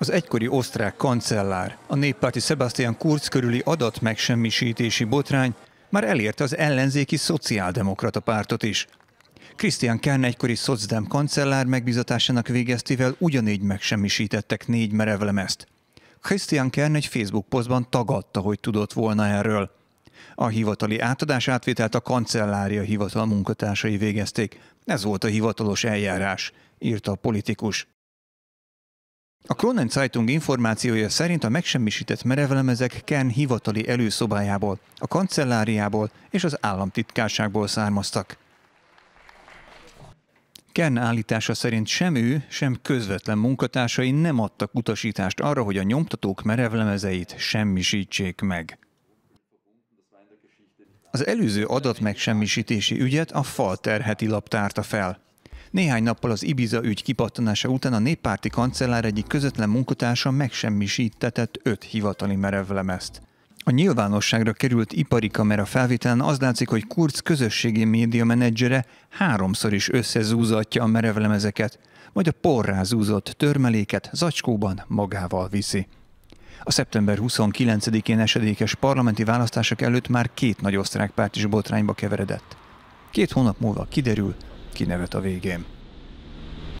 Az egykori osztrák kancellár, a néppárti Sebastian Kurz körüli adatmegsemmisítési botrány már elérte az ellenzéki szociáldemokrata pártot is. Christian Kern egykori szocdem kancellár megbizatásának végeztével ugyanígy megsemmisítettek négy merevlemezt. Christian Kern egy Facebook posztban tagadta, hogy tudott volna erről. A hivatali átadás átvételt a kancellária hivatal munkatársai végezték. Ez volt a hivatalos eljárás, írta a politikus. A Kronen Zeitung információja szerint a megsemmisített merevlemezek Kern hivatali előszobájából, a kancelláriából és az államtitkárságból származtak. Kern állítása szerint sem ő, sem közvetlen munkatársai nem adtak utasítást arra, hogy a nyomtatók merevlemezeit semmisítsék meg. Az előző adatmegsemmisítési ügyet a fal terheti lap tárta fel. Néhány nappal az Ibiza ügy kipattanása után a néppárti kancellár egyik közvetlen munkatársa megsemmisítetett öt hivatali merevlemezt. A nyilvánosságra került ipari kamera felvételen az látszik, hogy Kurz közösségi média menedzsere háromszor is összezúzatja a merevlemezeket, majd a porrá zúzott törmeléket zacskóban magával viszi. A szeptember 29-én esedékes parlamenti választások előtt már két nagy osztrák párt is botrányba keveredett. Két hónap múlva kiderül, kinevet a végén.